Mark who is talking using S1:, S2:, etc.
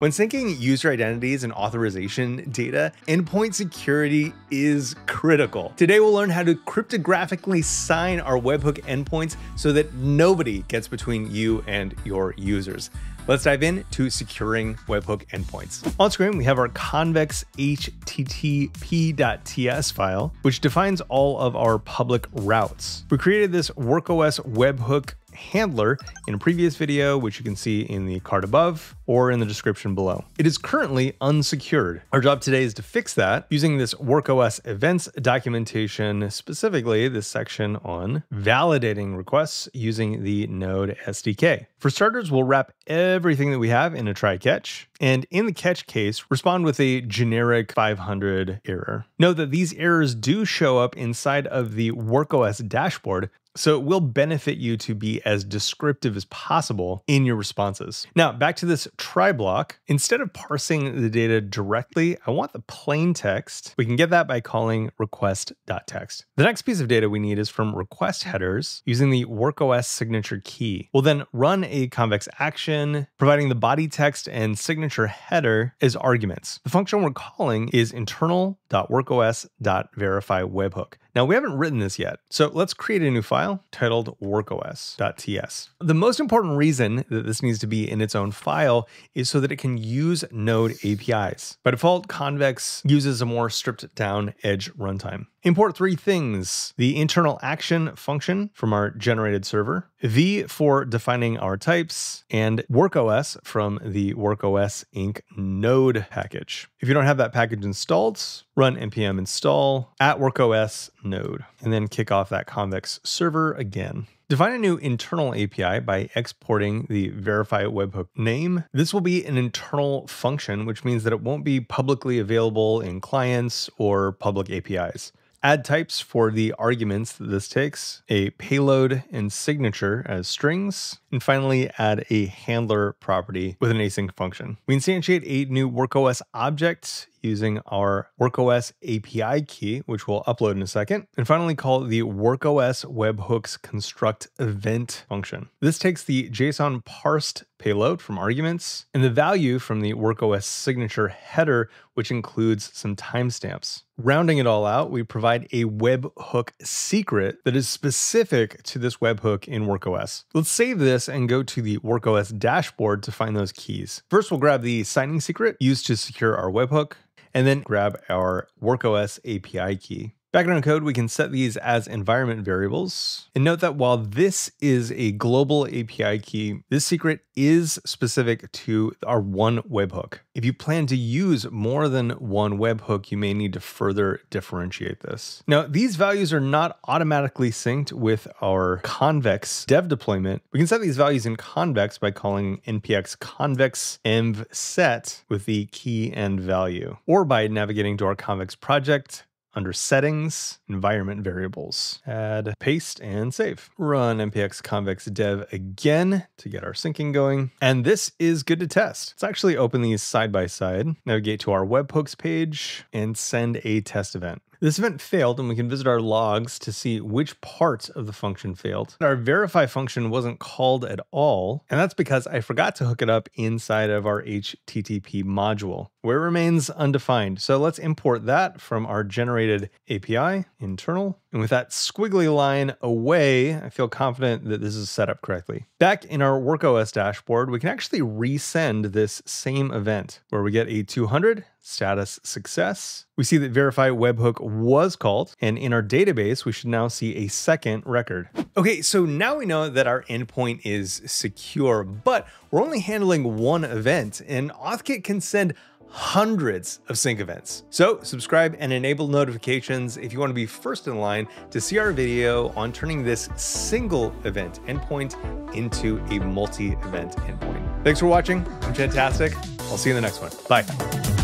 S1: When syncing user identities and authorization data, endpoint security is critical. Today, we'll learn how to cryptographically sign our webhook endpoints so that nobody gets between you and your users. Let's dive in to securing webhook endpoints. On screen, we have our convex http.ts file, which defines all of our public routes. We created this WorkOS webhook handler in a previous video, which you can see in the card above or in the description below. It is currently unsecured. Our job today is to fix that using this WorkOS events documentation, specifically this section on validating requests using the Node SDK. For starters, we'll wrap everything that we have in a try catch, and in the catch case, respond with a generic 500 error. Note that these errors do show up inside of the WorkOS dashboard, so it will benefit you to be as descriptive as possible in your responses. Now, back to this try block. Instead of parsing the data directly, I want the plain text. We can get that by calling request.text. The next piece of data we need is from request headers using the WorkOS signature key. We'll then run a convex action, providing the body text and signature header as arguments. The function we're calling is internal.workos.verify webhook. Now, we haven't written this yet, so let's create a new file titled workos.ts. The most important reason that this needs to be in its own file is so that it can use Node APIs. By default, Convex uses a more stripped down edge runtime. Import three things the internal action function from our generated server, V for defining our types, and WorkOS from the WorkOS Inc. node package. If you don't have that package installed, run npm install at WorkOS node, and then kick off that convex server again. Define a new internal API by exporting the verify webhook name. This will be an internal function, which means that it won't be publicly available in clients or public APIs. Add types for the arguments that this takes, a payload and signature as strings, and finally add a handler property with an async function. We instantiate a new WorkOS object using our WorkOS API key, which we'll upload in a second. And finally call the WorkOS webhooks construct event function. This takes the JSON parsed payload from arguments and the value from the WorkOS signature header, which includes some timestamps. Rounding it all out, we provide a webhook secret that is specific to this webhook in WorkOS. Let's save this and go to the WorkOS dashboard to find those keys. First, we'll grab the signing secret used to secure our webhook and then grab our WorkOS API key. Background code, we can set these as environment variables. And note that while this is a global API key, this secret is specific to our one webhook. If you plan to use more than one webhook, you may need to further differentiate this. Now, these values are not automatically synced with our convex dev deployment. We can set these values in convex by calling npx convex env set with the key and value, or by navigating to our convex project under Settings, Environment Variables. Add, paste, and save. Run npx convex dev again to get our syncing going. And this is good to test. Let's actually open these side by side, navigate to our webhooks page, and send a test event. This event failed and we can visit our logs to see which parts of the function failed. Our verify function wasn't called at all, and that's because I forgot to hook it up inside of our HTTP module, where it remains undefined. So let's import that from our generated API internal. And with that squiggly line away, I feel confident that this is set up correctly. Back in our WorkOS dashboard, we can actually resend this same event where we get a 200 status success. We see that verify webhook was called, and in our database, we should now see a second record. Okay, so now we know that our endpoint is secure, but we're only handling one event, and Authkit can send hundreds of sync events. So subscribe and enable notifications if you want to be first in line to see our video on turning this single event endpoint into a multi-event endpoint. Thanks for watching. I'm Chantastic. I'll see you in the next one. Bye.